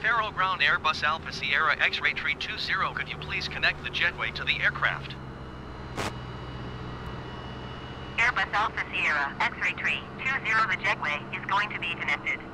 Faro Ground Airbus Alpha Sierra X-Ray Tree 20, could you please connect the jetway to the aircraft? Airbus Alpha Sierra, X-ray tree, 20 the jetway is going to be connected.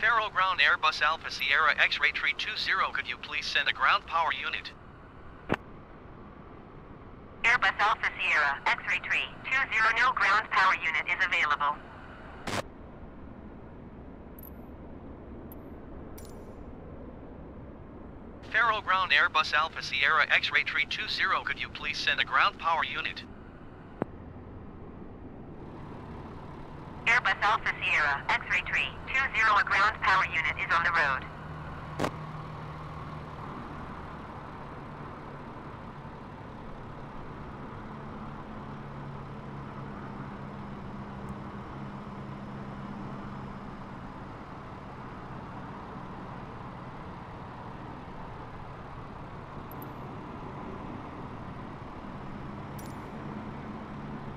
Faro Ground Airbus Alpha Sierra X-Ray 320, could you please send a ground power unit? Airbus Alpha Sierra, X-ray 320, no ground power unit is available. Faro Ground Airbus Alpha Sierra X-Ray 320, could you please send a ground power unit? Airbus Alpha Sierra, X-ray tree, 20 a ground power unit is on the road.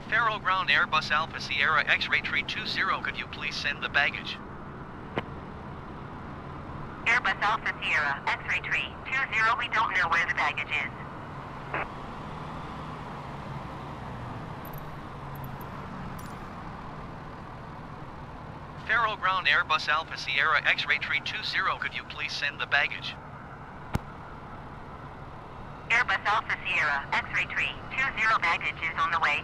Faro Ground Airbus Alpha Sierra X-Ray Tree 20, could you please send the baggage? Airbus Alpha Sierra, X-ray tree, 20 we don't know where the baggage is. Faro Ground Airbus Alpha Sierra X-Ray Tree 20, could you please send the baggage? Airbus Alpha Sierra, X-ray tree, 20 baggage is on the way.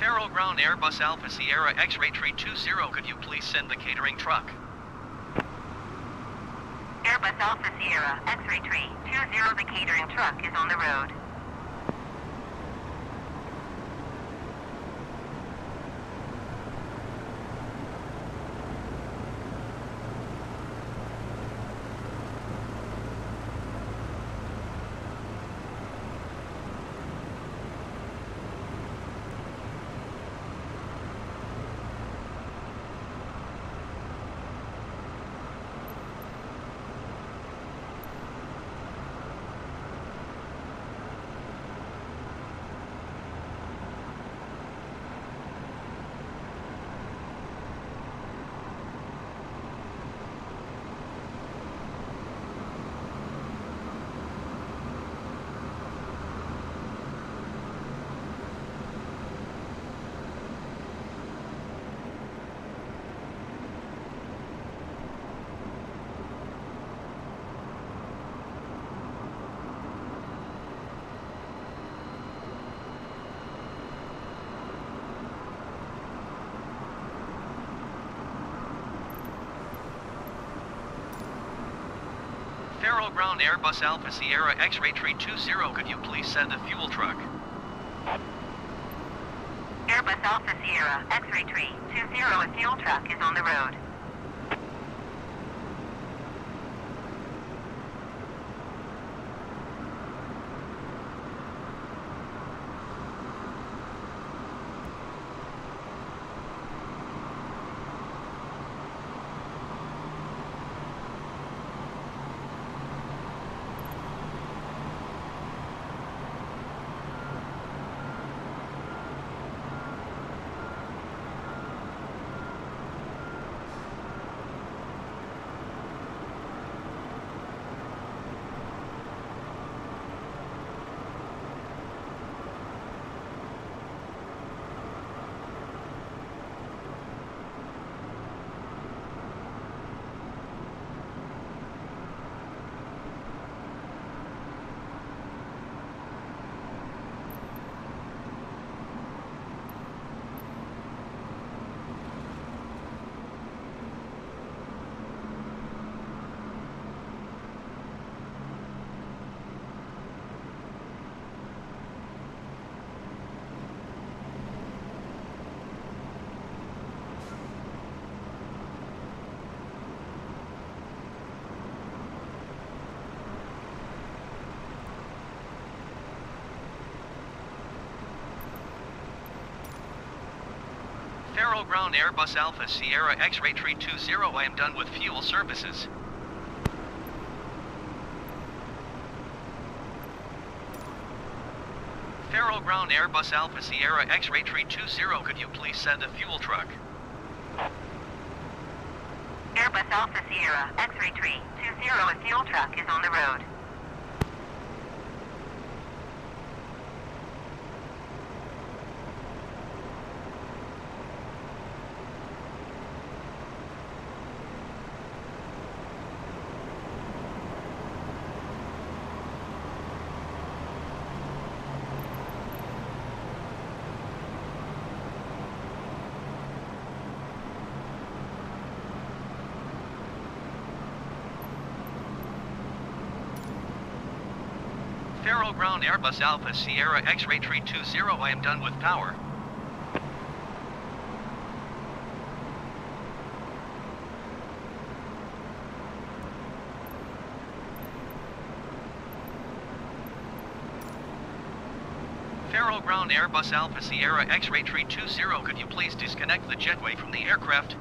Faro Ground Airbus Alpha Sierra X-Ray Tree 20, could you please send the catering truck? Airbus Alpha Sierra, X-ray tree, 20 the catering truck is on the road. Faro Ground Airbus Alpha Sierra X-Ray Tree 20, could you please send a fuel truck? Airbus Alpha Sierra, X-ray tree, 20 a fuel truck is on the road. Faro Ground Airbus Alpha Sierra X-ray tree 20, I am done with fuel services. Faro Ground Airbus Alpha Sierra X-ray tree 20, could you please send a fuel truck? Airbus Alpha Sierra, X-ray tree, 20, a fuel truck is on the road. Faro Ground Airbus Alpha Sierra X-ray 320, I am done with power. Faro Ground Airbus Alpha Sierra X-ray tree 20, could you please disconnect the jetway from the aircraft?